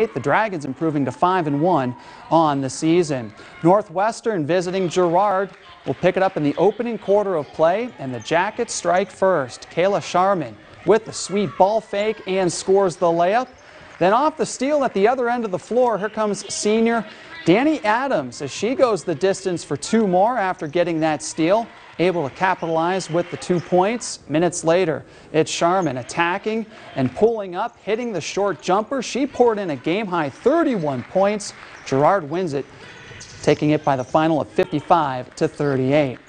The Dragons improving to 5 and 1 on the season. Northwestern visiting Girard will pick it up in the opening quarter of play, and the Jackets strike first. Kayla Sharman with the sweet ball fake and scores the layup. Then off the steal at the other end of the floor, here comes senior Danny Adams as she goes the distance for two more after getting that steal able to capitalize with the two points. Minutes later, it's Sharman attacking and pulling up, hitting the short jumper. She poured in a game high 31 points. Girard wins it, taking it by the final of 55 to 38.